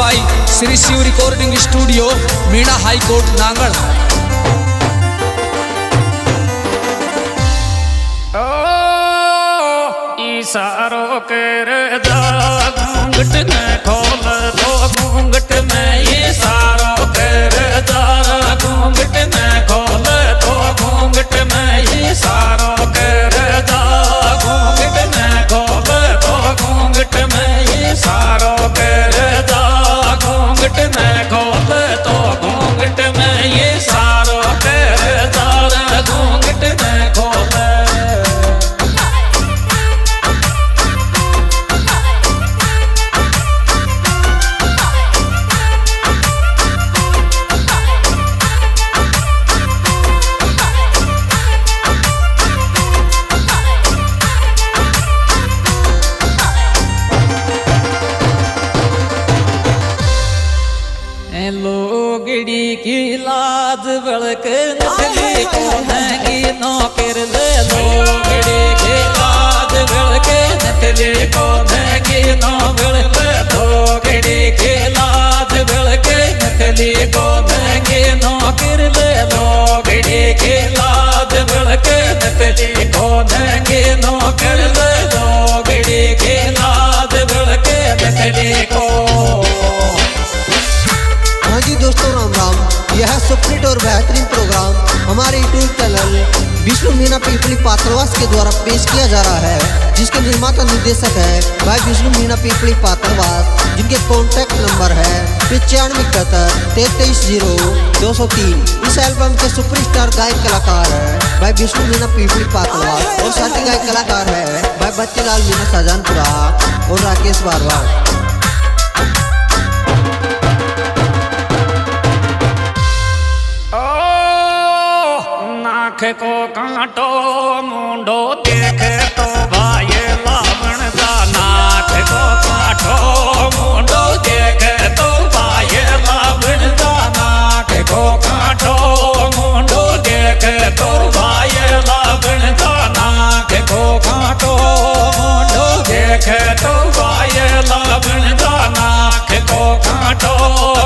By Shri Shiv recording studio Meena high court Nangal इशारो कर दा घूंघट ने खोल दो घूंघट के द्वारा पेश किया जा रहा है, जिसके निर्माता निर्देशक है, भाई विष्णु मीना पीपली पात्रवास, जिनके कॉन्टैक्ट नंबर है, पचानवे इकहत्तर, तैतीस ज़ीरो, दो सौ तीन। इस एल्बम के सुपरस्टार गायक कलाकार है, भाई विष्णु मीना पीपली पात्रवास। और साथी गायक कलाकार है, भाई बच्चेलाल मीना शाहजहानपुरा और राकेश बारवार। नाख को कांटो, मुंडो देखे तो भाई लावण दा नाख को कांटो, मुंडो देखे तो भाई लावण दा नाख को कांटो, मुंडो देखे तो भाई लावण दा नाख को कांटो, मुंडो देखे तो भाई लावण दा नाख को कांटो।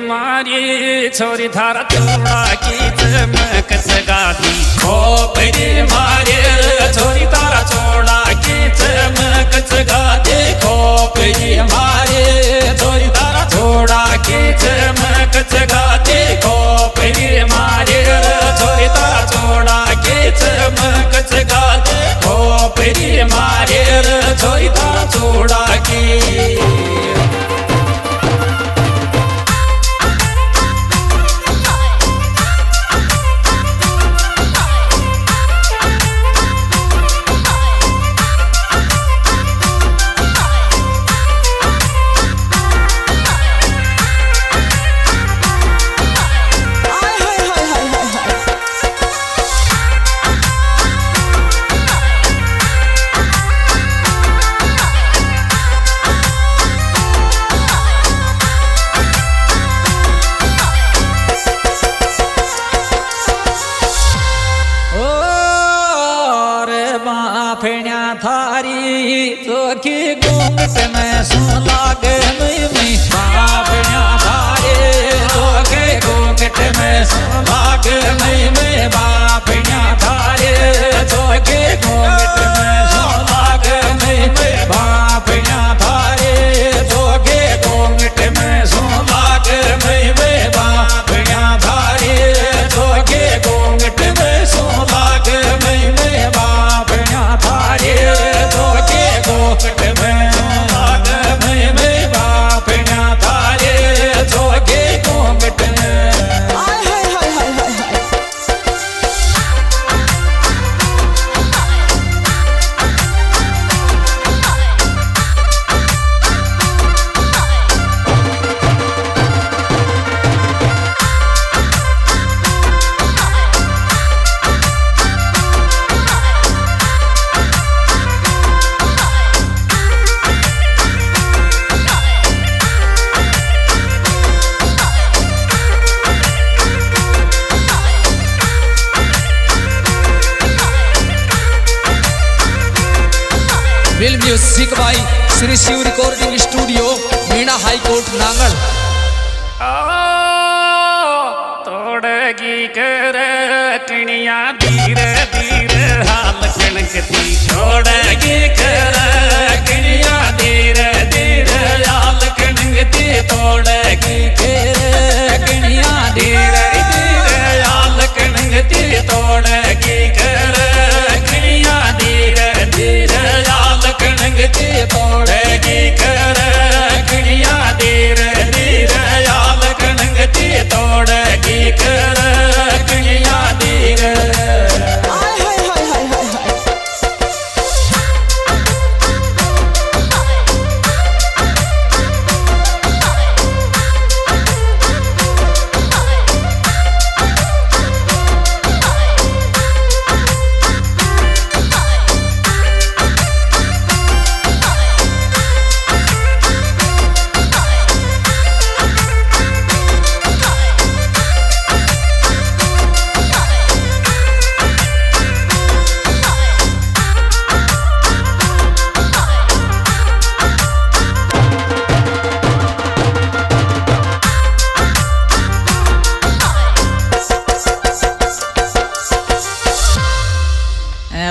मारी छोरी धारा चूड़ा की चमक सगाती खोपरी मारी छोरी धारा चूड़ा की चमक सगाती खोपरी मारी छोरी धारा चूड़ा की चमक सगाती खोपरी मारी छोरी धारा चूड़ा की चमक सगाती खोपरी मारी छोरी धारा चूड़ा की थारी तो की गुण जिगबाई Shri Shiv recording studio Meena high court Nangal. तोड़गी धीरे धीरे हाल कणक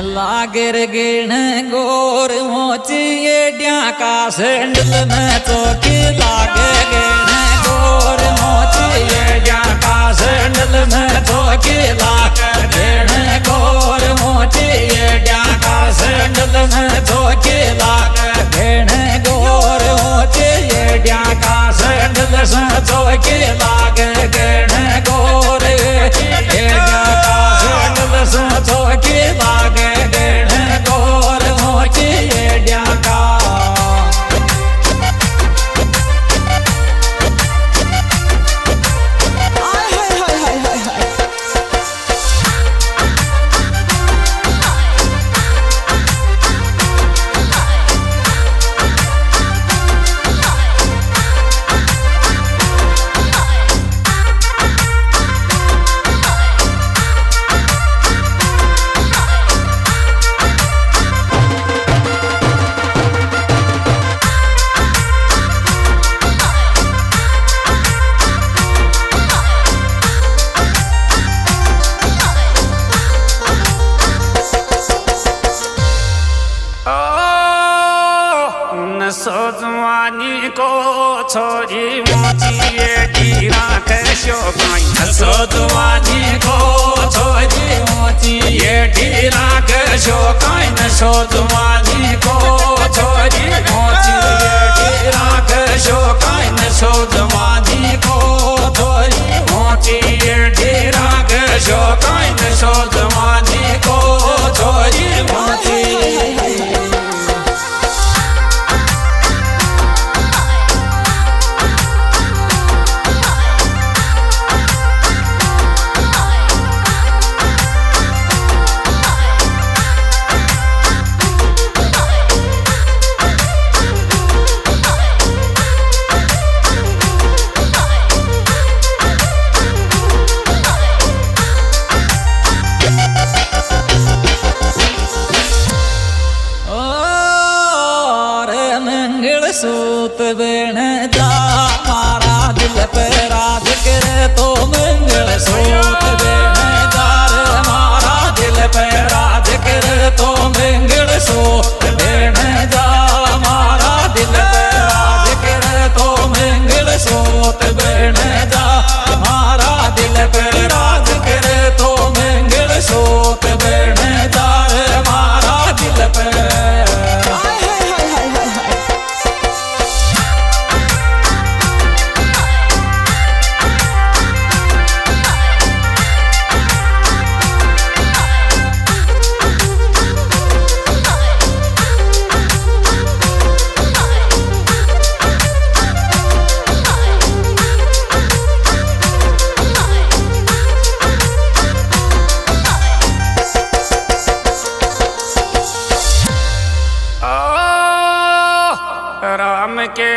लागर गिण गोर मोचिए ड्या का सेंडल में चौकी लाग गिण गोर मोचिए ड्या का सेंडल में चौकी लाग गिण गोर मोचिए ड्या का सेंडल में चौकी लाग गिण गोर मोचिए ड्या का से में चौकी શોધવાની કો છો જીવોથી એઠી રાખશો કઈ ન શોધવાની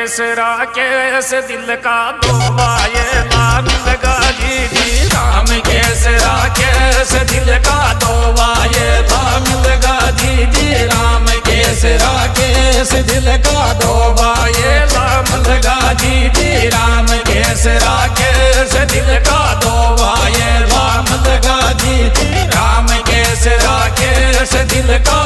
राम के सिरा केस दिल का दोबाए लाम लगा जी जी राम के सिरा केस दिल का दोबाए लाम लगा जी जी राम के सिरा केस दिल का दोबाए लाम लगा जी जी राम के सिरा केस दिल का दोबाए लाम लगा जी जी राम के सिरा केस दिल का